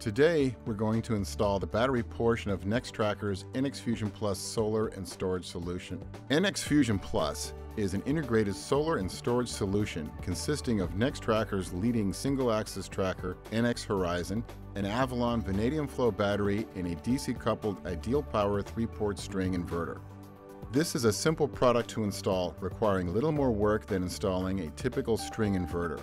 Today, we're going to install the battery portion of Nextracker's NX Fusion Plus solar and storage solution. NX Fusion Plus is an integrated solar and storage solution consisting of Nextracker's leading single-axis tracker, NX Horizon, an Avalon vanadium flow battery, and a DC-coupled ideal power 3-port string inverter. This is a simple product to install, requiring little more work than installing a typical string inverter.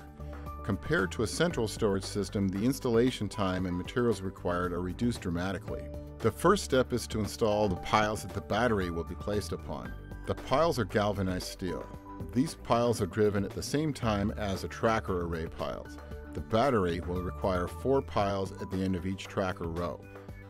Compared to a central storage system, the installation time and materials required are reduced dramatically. The first step is to install the piles that the battery will be placed upon. The piles are galvanized steel. These piles are driven at the same time as the tracker array piles. The battery will require four piles at the end of each tracker row.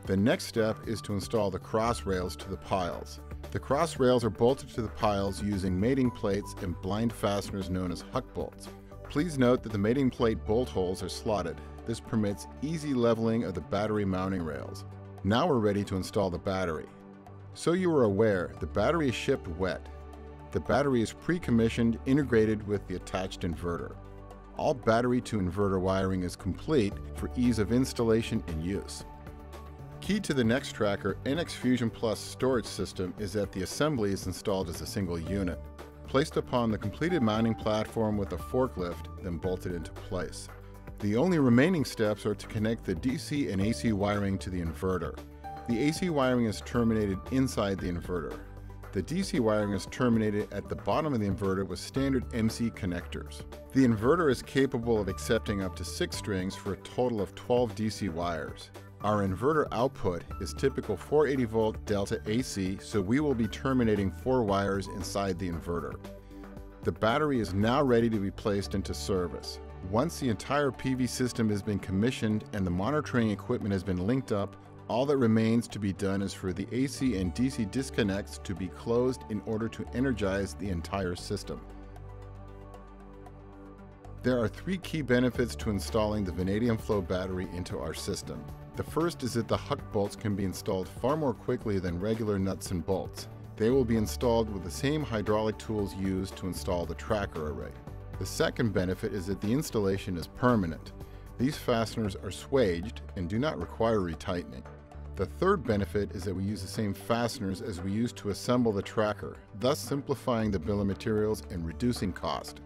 The next step is to install the cross rails to the piles. The cross rails are bolted to the piles using mating plates and blind fasteners known as huck bolts. Please note that the mating plate bolt holes are slotted. This permits easy leveling of the battery mounting rails. Now we're ready to install the battery. So you are aware, the battery is shipped wet. The battery is pre-commissioned integrated with the attached inverter. All battery to inverter wiring is complete for ease of installation and use. Key to the Nextracker NX Fusion Plus storage system is that the assembly is installed as a single unit placed upon the completed mounting platform with a forklift, then bolted into place. The only remaining steps are to connect the DC and AC wiring to the inverter. The AC wiring is terminated inside the inverter. The DC wiring is terminated at the bottom of the inverter with standard MC connectors. The inverter is capable of accepting up to 6 strings for a total of 12 DC wires. Our inverter output is typical 480 volt delta AC, so we will be terminating four wires inside the inverter. The battery is now ready to be placed into service. Once the entire PV system has been commissioned and the monitoring equipment has been linked up, all that remains to be done is for the AC and DC disconnects to be closed in order to energize the entire system. There are three key benefits to installing the Vanadium Flow battery into our system. The first is that the huck bolts can be installed far more quickly than regular nuts and bolts. They will be installed with the same hydraulic tools used to install the tracker array. The second benefit is that the installation is permanent. These fasteners are swaged and do not require retightening. The third benefit is that we use the same fasteners as we use to assemble the tracker, thus simplifying the bill of materials and reducing cost.